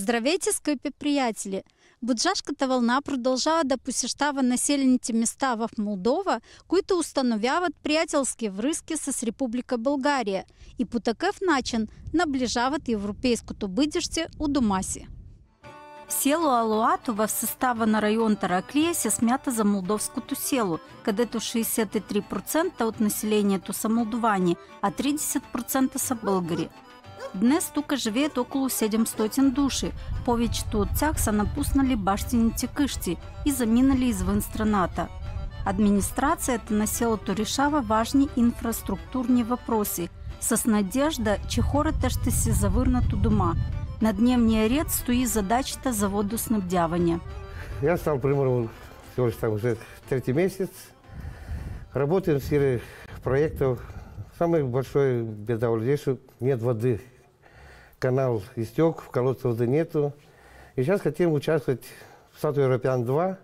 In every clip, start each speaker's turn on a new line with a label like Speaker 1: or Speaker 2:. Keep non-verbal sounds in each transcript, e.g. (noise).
Speaker 1: Здравейте, скъпи приятели! Буджашката вълна продължава да посещава населените места в Молдова, които установяват приятелски връзки с Република България и по такъв начин наближават европейското бъдеще у дома си. Село Алуато в състава на район Тараклия се смята за молдовското село, където 63% от населението са молдовани, а 30% са българи. Днес тук живеят около 700 души. Повечето от тях са напуснали бащините къщи и заминали извън страната. Администрацията на селото решава важни инфраструктурни въпроси с надежда, че хората ще се завърнат у дома. На дневния ред стои задачата за водоснабдяване.
Speaker 2: Я стал примером всего лишь там уже третий месяц. Работаем в сфере проектов. Самая большая беда у людей, что нет воды канал истек, в колодце воды нету. И сейчас хотим участвовать в статуе Европеан 2.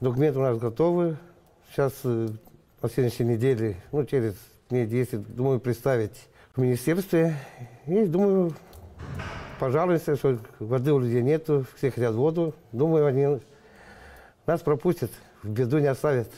Speaker 2: Документы у нас готовы. Сейчас э, на следующей неделе, ну, через дней 10, думаю, представить в министерстве. И думаю, пожалуйста, что воды у людей нету, все хотят воду. Думаю, они нас пропустят, в беду не оставят.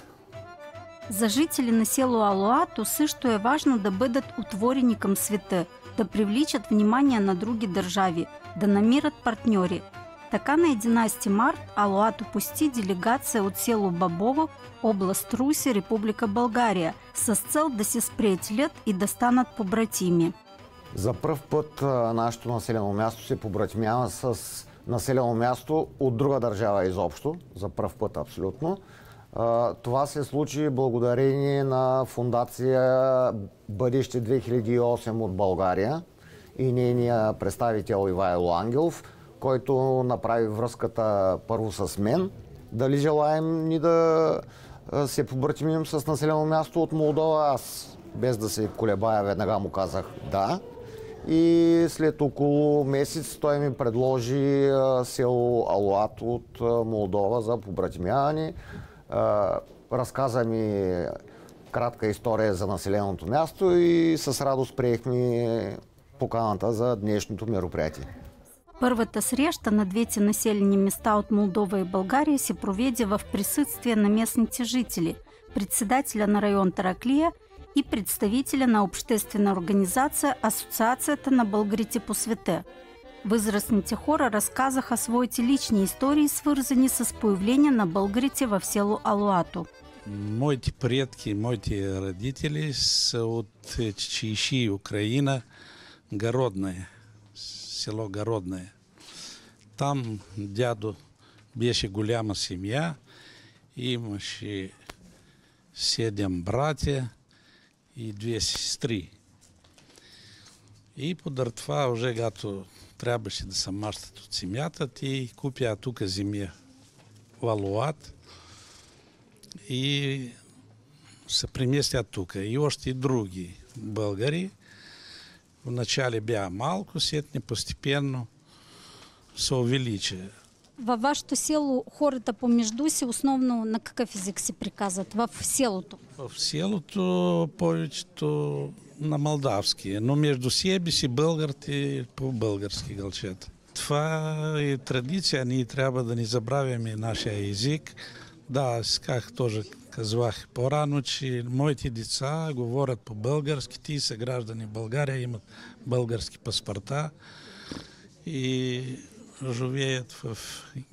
Speaker 1: За жители на село Алуату също е важно бъдат отворени към света – да привличат внимание на други държави, да намират партньори. Така на 11 март Алуато пости делегация от село Бабово, област Руси, Република България, с цел да се сприятелят и да станат побратими.
Speaker 3: За първ път нашето населено място се побратимява с населено място от друга държава изобщо. За първ път абсолютно. Това се случи благодарение на фундация Бъдеще 2008 от България и нейния представител Ивайло Ангелов, който направи връзката първо с мен. Дали желаем ни да се побратимим с населено място от Молдова? Аз без да се колебая веднага му казах да. И след около месец той ми предложи село Алуат от Молдова за побратимяване разказа ми кратка история за населеното място и с радост приехме поканата за днешното мероприятие.
Speaker 1: Първата среща на двете населени места от Молдова и България се проведе в присъствие на местните жители, председателя на район Тараклия и представителя на обществена организация Асоциацията на българите по света – Възрастните хора разказаха своите лични истории, свързани с появление на българите в село Алуато.
Speaker 4: Моите предки, моите родители са от Чичиши, Украина, Городное, село Городное. Там дядо беше голяма семья, имаше седем братя и две сестри. И подарт това, уже гато трябваше да се мащат от семята и купя тук земя валуат и се преместят тук. И още и други българи. Вначале бяха малко, сетне постепенно се увеличи.
Speaker 1: Във вашето село хората помежду си основно на какъв език се приказват? В селото?
Speaker 4: В селото повечето на молдавски, но между себе си българите по-български гълчат. Това е традиция, ние трябва да не забравяме нашия език. Да, как тоже казвах по-рано, че моите деца говорят по-български, ти са граждани България, имат български паспорта и живеят в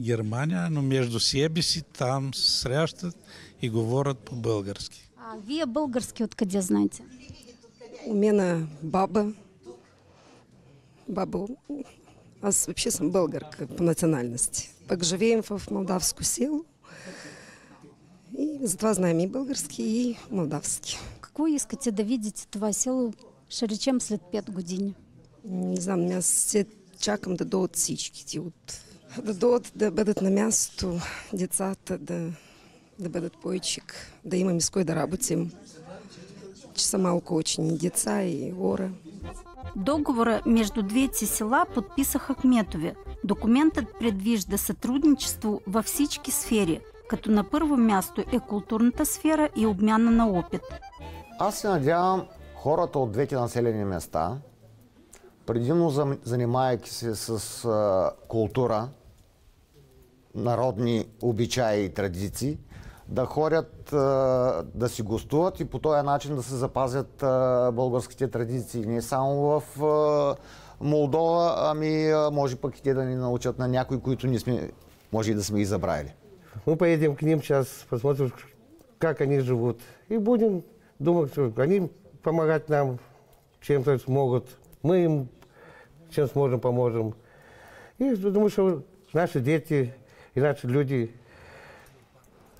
Speaker 4: Германия, но между себе си там срещат и говорят по-български.
Speaker 1: А вие български откъде знаете?
Speaker 5: У меня баба. Баба. Аз вообще съм българка по национальности. Пък живеем в молдавско село. И затова знаем и български, и молдавски.
Speaker 1: Какво искате да видите това село, ще речем след 5 години?
Speaker 5: Не знам, аз се чакам да дойдат всичките. От, да дойдат да бъдат на място децата, да, да бъдат повечек, да имаме с кой да работим че са малко учени деца и хора.
Speaker 1: Договора между двете села подписаха кметове. Документът предвижда сътрудничество във всички сфери, като на първо място е културната сфера и обмяна на опит.
Speaker 3: Аз се надявам хората от двете населени места предимно занимайки се с а, култура, народни обичаи и традиции, да ходят, а, да си гостуват и по този начин да се запазят а, българските традиции. Не само в Молдова, ами може пък и те да ни научат на някои, които не сме, може и да сме и забравили.
Speaker 2: Мы поедем к ним сейчас, посмотрим, как они живут. И будем думать, что они помогать нам, чем-то смогут. Мы им чем сможем, поможем. И думаю, что наши дети и наши люди,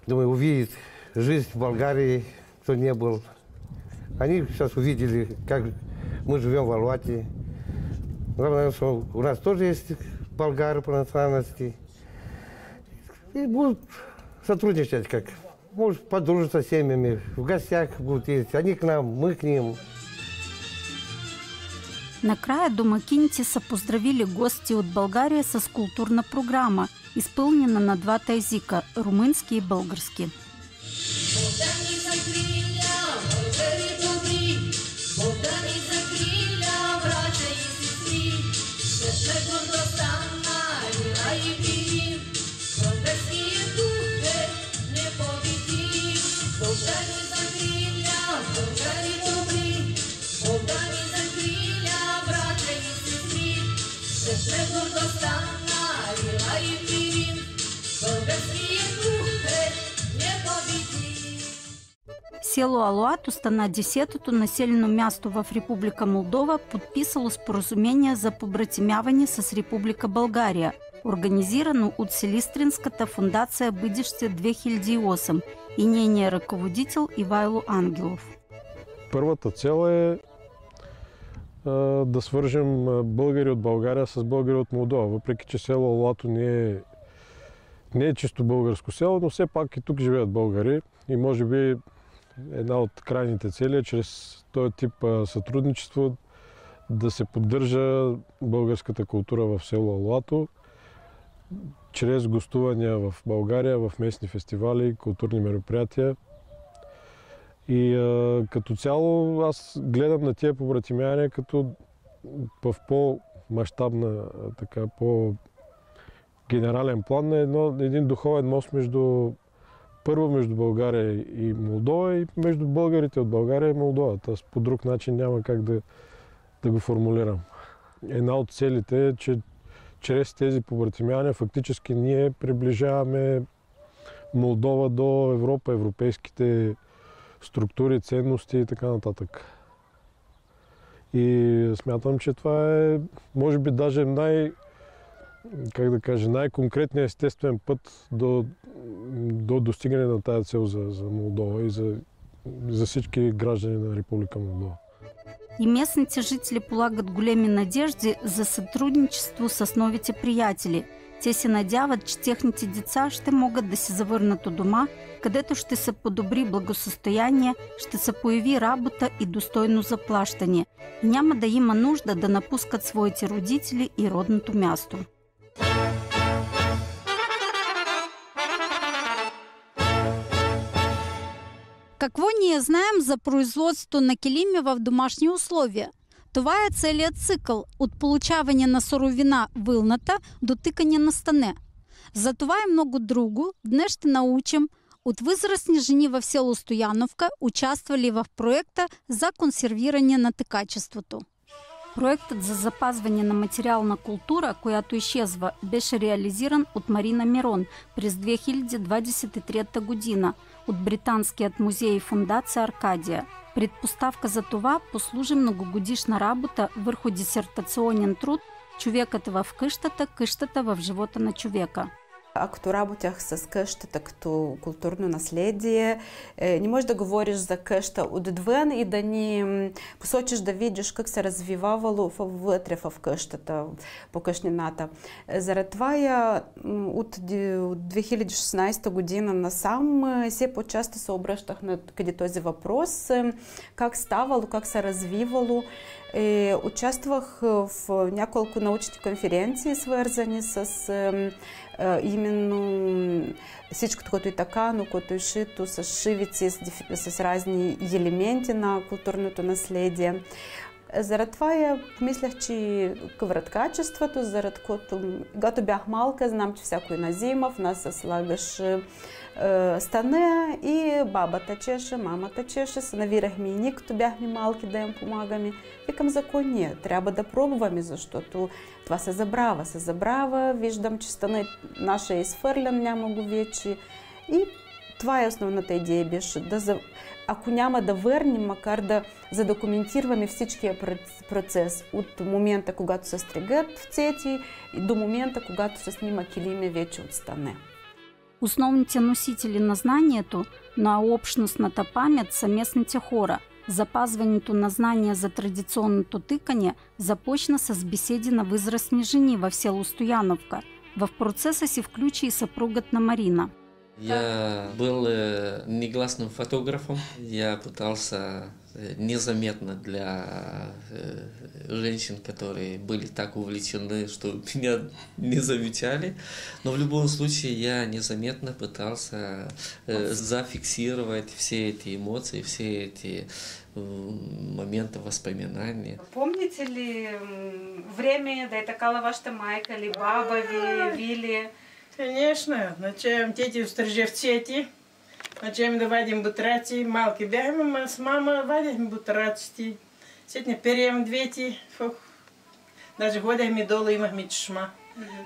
Speaker 2: думаю, увидят жизнь в Болгарии, кто не был. Они сейчас увидели, как мы живем в Алвате. Главное, что у нас тоже есть болгары по национальности. И будут сотрудничать как. Может, подружиться с семьями, в гостях будут ездить. Они к нам, мы к ним.
Speaker 1: Накрая домакините са поздравили гости от България с културна програма, изпълнена на двата езика – румънски и български. Село Алуато стана десетото населено място в Република Молдова, подписало споразумение за побратимяване с Република България, организирано от Селистринската фундация Бъдеще 2008 и нейния ръководител Ивайло Ангелов.
Speaker 6: Първата цел е да свържем българи от България с българи от Молдова. Въпреки, че село Алуато не е, не е чисто българско село, но все пак и тук живеят българи и може би една от крайните цели е чрез този тип сътрудничество да се поддържа българската култура в село Алуато, чрез гостувания в България, в местни фестивали, културни мероприятия. И а, като цяло аз гледам на тия побратимяне като в по-масштабна, така, по-генерален план на един духовен мост между първо между България и Молдова и между българите от България и Молдова. Тоест по друг начин няма как да, да го формулирам. Една от целите е, че чрез тези побратимяния фактически ние приближаваме Молдова до Европа, европейските структури, ценности и така нататък. И смятам, че това е, може би, даже най- как да кажа, най-конкретният естествен път до, до достигане на тази цел за, за Молдова и за, за всички граждани на Република Молдова.
Speaker 1: И местните жители полагат големи надежди за сътрудничество с новите приятели. Те се надяват, че техните деца ще могат да се завърнат от дома, където ще се подобри благосъстояние, ще се появи работа и достойно заплащане. Няма да има нужда да напускат своите родители и родното място. Какво ние знаем за производство на килими в домашни условия? Това е целият цикъл от получаване на суровина вълната до тикане на стане. За това и много друго днес ще научим от възрастни жени в село Стояновка, участвали в проекта за консервиране на тъкачеството. Проектът за запазване на материална култура, която изчезва, беше реализиран от Марина Мирон през 2023 година от Британският музей и фундация Аркадия. Предпоставка за това послужи многогодишна работа върху дисертационен труд «Човекът в къщата, къщата в живота на човека».
Speaker 7: Ако работях с къщата като културно наследие, не можеш да говориш за къща отвън и да ни посочиш да видиш как се развивавало вътре в къщата, по къщнината. Заради това я от 2016 година насам все по-часто се обръщах на къде този въпрос, как ставало, как се развивало. Участвах в няколко научни конференции, свързани с именно всичкото, което е така, но което е шито с шивици, с, с разни елементи на културното наследие. Заради това я помислях, че къврат качеството, заради което, когато бях малка, знам, че всякой на зима в нас се слагаш е, стане и бабата чеше, мамата чеше, се навирахме и ние, като бяхме малки, да им помагаме. Викам, за кой ние? Трябва да пробваме, защото това се забрава. Се забрава, виждам, че стана наша е изфърлен, няма го вече. И това е основната идея беше да ако няма да върнем, макар да задокументираме всичкия процес от момента, когато се стригат цети до момента, когато се снима килими вече от стане.
Speaker 1: Основните носители на знанието на общностната памет са местните хора. Запазването на знания за традиционното тыкане започна с беседи на възрастни жени в село Стояновка. В процеса си включи и съпругът на Марина –
Speaker 8: я был э, негласным фотографом. Я пытался э, незаметно для э, женщин, которые были так увлечены, что (laughs) меня не замечали. Но в любом случае я незаметно пытался зафиксировать все эти эмоции, все эти моменты воспоминания.
Speaker 7: Помните ли время, да это кала ваша майка, или баба вили?
Speaker 9: Конечно, начаем тети в Стрижевцети, начаем да вадим бутрати, малки бяхме с мама вадим бутрати. Сетня переем двети, фух. Даже ходихме долу имахме чешма.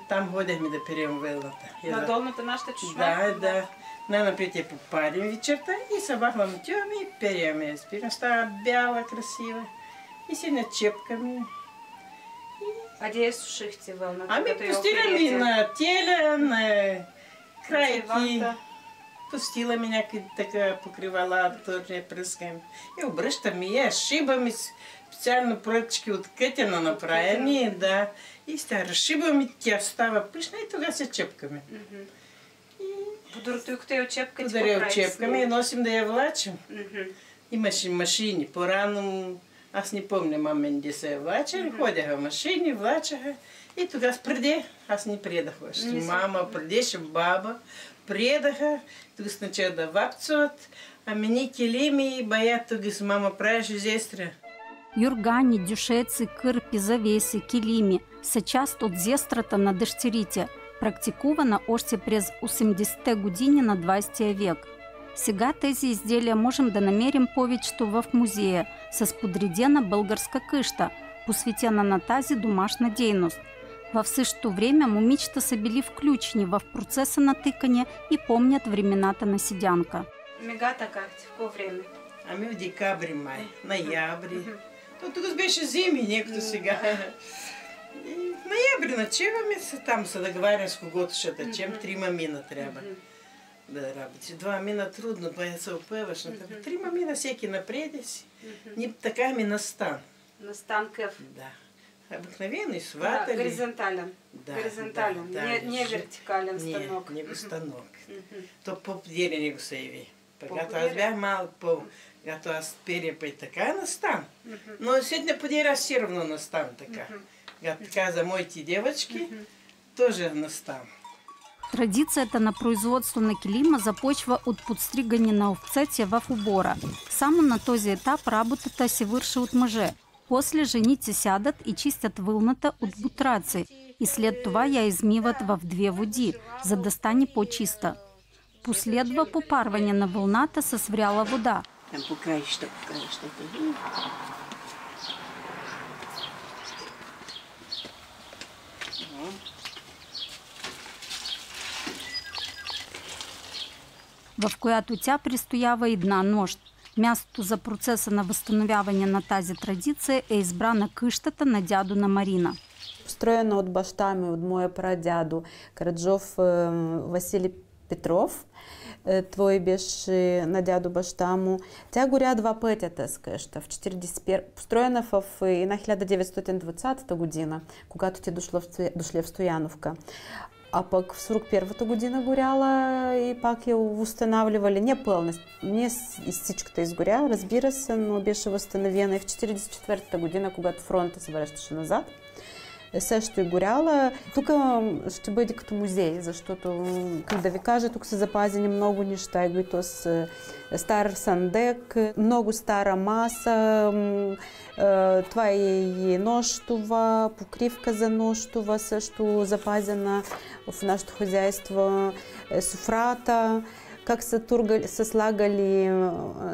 Speaker 9: Там ходихме да переем велата.
Speaker 7: На долната нашата чешма?
Speaker 9: Да, да. На напитие попадем вечерта и собака мтем и переем. Спирам става бяла, красива. И на чепками.
Speaker 7: А где сушихте вълната?
Speaker 9: Ами пустила на теля, на крайки. Пустила ми някакви така покривала, не пръскам. И обръщам и я, шибам специално пръчки от кътена направени, да. И ста разшибам и тя става пишна и тогава се чепкаме.
Speaker 7: Подаротуйката я очепкате
Speaker 9: Подаря очепкаме и носим да я влачим. Имаше машини. По-рано аз не помня мамин де се влачали, ходяха в машини, влачаха. И тогава преди, аз не предах още. Мама, предеше баба, предаха, тогава сначала да вапцуват, а мені килими баят тогава мама правеше зестря.
Speaker 1: Юргани, дюшеци, кърпи, завеси, килими са част от зестрата на дъщерите, практикувана още през 80-те години на 20 век – Сега тези изделия можем да намерим повечето в музея с подредена българска къща, посветена на тази домашна дейност. В същото време момичета са били включени в процеса на тикане и помнят времената на седянка.
Speaker 7: Мегата как ти? В какво време?
Speaker 9: Ами в декабри, май, ноябри. То тук беше зими, некто сега. И в ноябри начеваме се там, се договарям с когото ще течем, трима мина трябва да работи. Два мина трудно, па се опеваш. Mm -hmm. Трима мина всеки напреди си. -hmm. така ми настан.
Speaker 7: Настан къв?
Speaker 9: Да. Обыкновенный сватали.
Speaker 7: Да, горизонтален. Да, горизонтален, да, не, не вертикален станок.
Speaker 9: Не, не станок. То по деле не го се яви. Когато аз бях малък по... Когато аз перия па и така настан. Mm -hmm. Но сегодня подира все равно така. Mm -hmm. така за моите девочки, mm -hmm. тоже настан.
Speaker 1: Традицията на производство на килима започва от подстригане на овцете в убора. Само на този етап работата се върши от мъже. После жените сядат и чистят вълната от бутраци и след това я измиват в две води, за да стане по-чиста. Последва попарване на вълната с вряла вода.
Speaker 9: Там по краища, по краища.
Speaker 1: в която тя пристоява една нощ. Мястото за процеса на възстановяване на тази традиция е избрана къщата на дядо на Марина.
Speaker 7: Построена от баща ми, от моя прадядо Караджов Василий Петров. Той беше на дядо баща му. Тя горя два пътя тази къща. В 41... Построена в на 1920 година, когато те дошли в Стояновка. А пък в 41-та година горяла и пак я възстановявали. Не пълна, не всичката изгоря, разбира се, но беше възстановена и в 44-та година, когато фронта се връщаше назад. Също е горяла. Тук ще бъде като музей, защото, как да ви кажа, тук са запазени много неща. И то с стар сандек, много стара маса, това е и нощова, покривка за нощова също запазена в нашето хозяйство, софрата как са слагали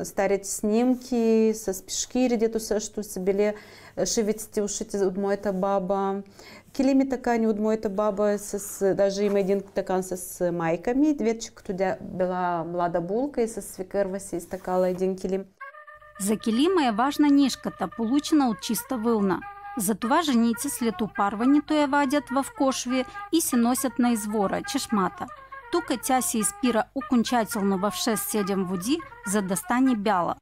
Speaker 7: старите снимки с пешкири, дето също са били шивиците ушите от моята баба. Килими такани от моята баба, с, даже има един такан с майка ми, вече като тя била млада булка и с свекърва си изтакала един килим.
Speaker 1: За килима е важна нишката, получена от чиста вълна. Затова женици след опарването я вадят в кошви и се носят на извора, чешмата – тук тя се изпира окончателно в 6-7 води, за да стане бяла.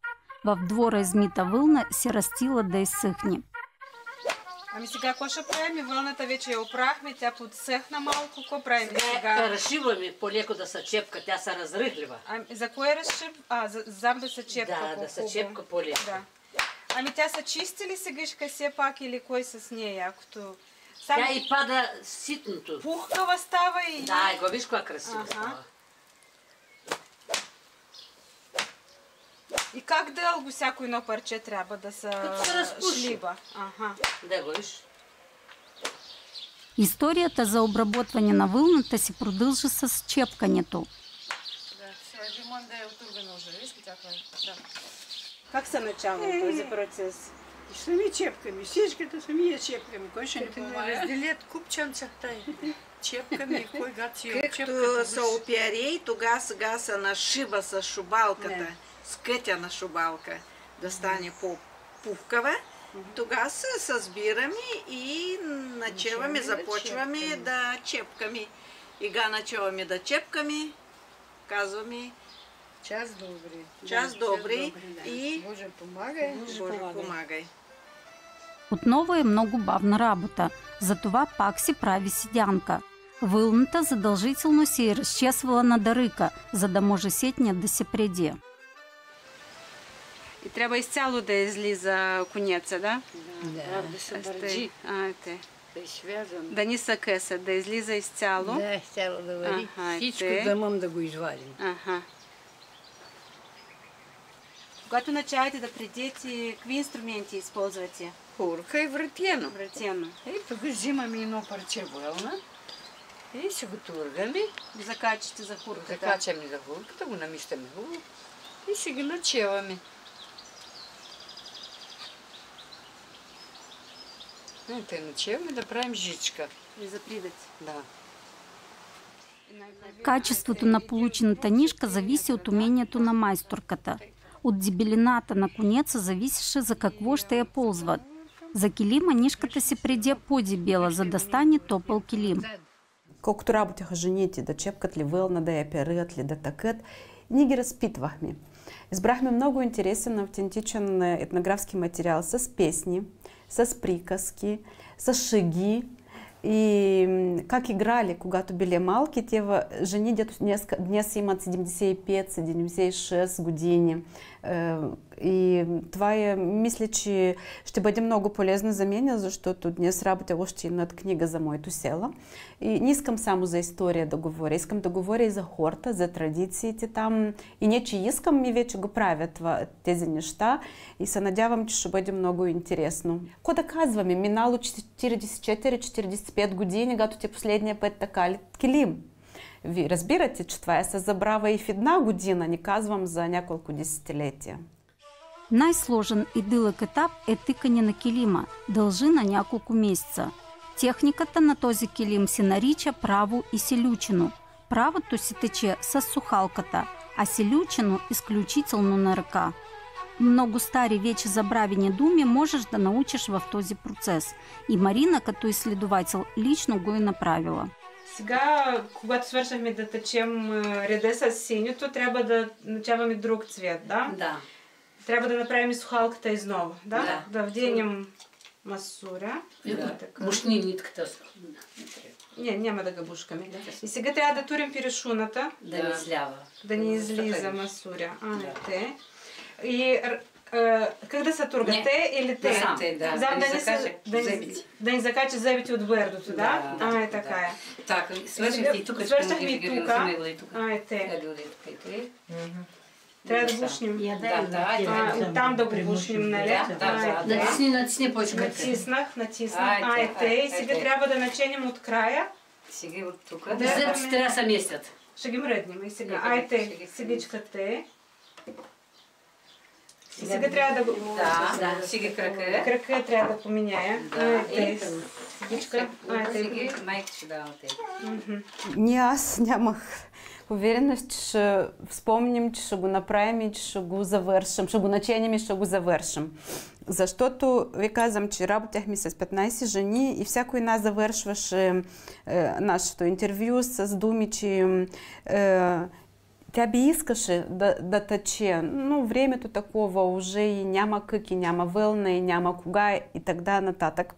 Speaker 1: В двора измита вълна се растила да изсъхне.
Speaker 10: Ами сега ще правим? Вълната вече я опрахме, тя подсъхна малко. Какво правим сега?
Speaker 11: Разшиваме по-леко да се чепка, тя се разрихлива.
Speaker 10: Ами за кое разшив? А, за, зам да се чепка
Speaker 11: Да, да се чепка по-леко. Да.
Speaker 10: Ами тя са чистили сегашка все пак или кой с нея, якото...
Speaker 11: Само... Тя и пада ситното.
Speaker 10: Пухкава става и...
Speaker 11: Да, и го виж каква красива ага. става.
Speaker 10: И как дълго всяко едно парче трябва да се, се шлиба? Ага.
Speaker 11: Да го виж.
Speaker 1: Историята за обработване на вълната си продължа с чепкането.
Speaker 10: Да, сега лимон да е отурбено уже, виж Да. Как се начава този процес?
Speaker 12: И сами чепками, всичките сами я чепками. Ни помага?
Speaker 13: Разделят купчанцата и чепками, (laughs) кой гад си
Speaker 12: Както са опяри, тогава сега се нашива с шубалката, с кътя на шубалка, да стане по-пухкава. Тогава се съзбираме и начеваме, започваме да чепкаме. И га начеваме да чепкаме, казваме
Speaker 13: Час добри.
Speaker 12: Час добри и
Speaker 13: Боже помагай.
Speaker 12: Боже помагай.
Speaker 1: Отново е много бавна работа, затова пак си прави седянка. Вълната задължително се е разчесвала на дарика, за да може сетният да се преди.
Speaker 10: И трябва изцяло да излиза конеца, да?
Speaker 13: Да.
Speaker 10: А, те.
Speaker 13: Да е связан.
Speaker 10: Да ни са къса, да излиза изцяло.
Speaker 13: Да, изцяло да вари. Ага, Всичко да мъм да го извадим.
Speaker 10: Ага. Когато начавате да предете, какви инструменти използвате?
Speaker 13: Хурка и вратено.
Speaker 10: Вратено.
Speaker 13: И тук взимаме едно парче вълна и се го тургаме.
Speaker 10: Закачате за хурката.
Speaker 13: Закачаме за хурката, го намищаме хубаво и си ги начеваме. Те начеваме да правим жичка.
Speaker 10: И за придат.
Speaker 13: Да.
Speaker 1: Качеството на получената нишка зависи от умението на майсторката – от дебелината на конеца зависеше за какво ще я ползват. За килима нишката се предя по-дебела, за да стане топъл килим.
Speaker 7: Колкото работеха жените, да чепкат ли вълна, да я перат ли, да такът, ние ги разпитвахме. Избрахме много интересен, автентичен етнографски материал с песни, с приказки, с шаги, и как играли, когато били малки, те дето днес, днес имат 75-76 години. И това е, мисля, че ще бъде много полезно за мен, защото днес работя още над книга за моето село. И не искам само за история да говоря, искам да говоря и за хората, за традициите там. И не, че искам, ми вече го правят това, тези неща. И се надявам, че ще бъде много интересно. Какво да казваме? Минало 44-45 години, когато те последния път така ли килим. Се забрава и една година, не казвам за няколко десетилетия.
Speaker 1: Най-сложен и дълъг етап е тикане на килима, дължи на няколко месеца. Техниката на този килим се право и селючено. Правото се тече с сухалката, а селючено изключително на ръка. Много стари вече забравени думи можеш да научиш в този процес. И Марина като изследовател лично го е направила.
Speaker 10: Сега, когато свършахме да течем реда с синьото, трябва да начаваме друг цвет, да?
Speaker 11: Да.
Speaker 10: Трябва да направим сухалката изново, да? Да. Да вдигнем масура.
Speaker 11: Да. Бушни нитката.
Speaker 10: Не, няма да ga бушкаме. И сега трябва да турим пирешуната.
Speaker 11: Да ни излява.
Speaker 10: Да ни излиза масуря. А, те. И как да се тургате или те?
Speaker 13: Сам, да,
Speaker 10: Зам,
Speaker 13: да,
Speaker 10: да,
Speaker 13: закаже,
Speaker 10: да, да ни закача зебите от бърдото, да?
Speaker 13: да? Ай,
Speaker 10: така е.
Speaker 13: Така, свършихте и тук.
Speaker 10: Свършахме и
Speaker 13: тук.
Speaker 10: Ай, те. Трябва да бушнем.
Speaker 13: Да, да, да.
Speaker 10: Оттам да прибушнем, нали?
Speaker 13: Натисни, натисни почката.
Speaker 10: Натиснах, натиснах. Ай, те. И сега трябва да наченем от края.
Speaker 13: Сега от тук.
Speaker 10: Да,
Speaker 13: трябва да се местят.
Speaker 10: Ще ги мреднем и сега. Ай, те. Седичка те. И сега трябва да го...
Speaker 13: Да, да, сега кръка.
Speaker 10: Кръка трябва да поменяя.
Speaker 13: Да.
Speaker 10: Ай, те.
Speaker 13: Сега майка ще дава те.
Speaker 7: Ние аз нямах увереност, че ще спомним, че ще го направим и че ще го завършим, ще го начиним и ще го завършим. Защото ви казвам, че работяхме с 15 жени и всяко една завършваше е, нашето интервю с думи, че е, тя би искаше да, да тъче, но времето такова уже и няма кък, и няма вълна, и няма кога и така нататък.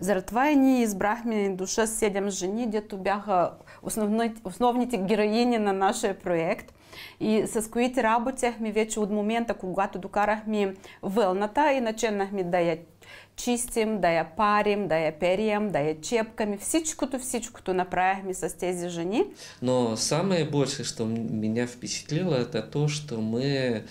Speaker 7: Заради това и ние избрахме до 6-7 жени, дето бяха основни, основните героини на нашия проект и с които работяхме вече от момента, когато докарахме вълната и начинахме да я чистим, да я парим, да я перием, да я чепкаме. Всичкото, всичкото направихме с тези жени.
Speaker 8: Но самое большее, что меня впечатлило, это то, что мы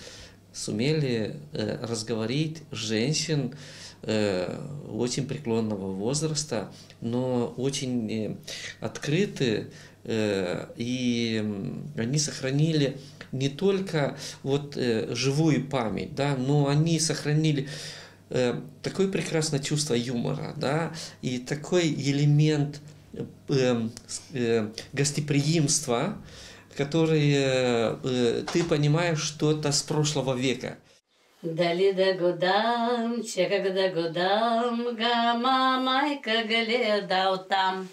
Speaker 8: сумели э, разговорить женщин э, очень преклонного возраста, но очень э, открыты, э, и они сохранили не только вот э, живую память, да, но они сохранили э, такое прекрасное чувство юмора, да, и такой элемент э, с- э, гостеприимства, который э, э, ты понимаешь, что это с прошлого века.
Speaker 11: Дали да го дам, че как да го дам, гама майка гледал там.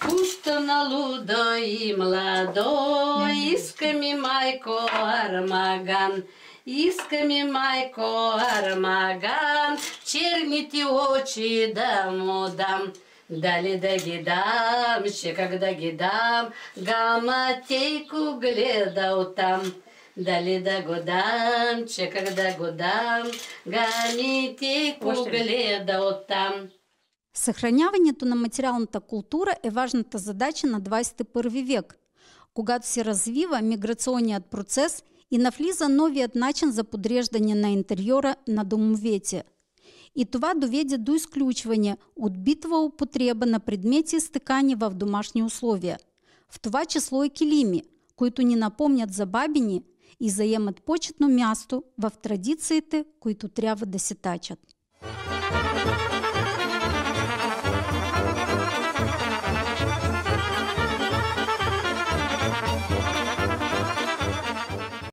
Speaker 11: Пусто на лудо и младо, иска ми майко армаган. Иска ми майко армаган, черните очи да му дам. Дали да ги дам, ще как да ги дам, гаматейко гледал там. Дали да го дам, че как да го дам, гамитейко гледал там.
Speaker 1: Съхраняването на материалната култура е важната задача на 21 век, когато се развива миграционният процес и навлиза новият начин за подреждане на интериора на домовете. И това доведе до изключване от битова употреба на предмети стъкани в домашни условия, в това число и килими, които ни напомнят за бабини и заемат почетно място в традициите, които трябва да се тачат.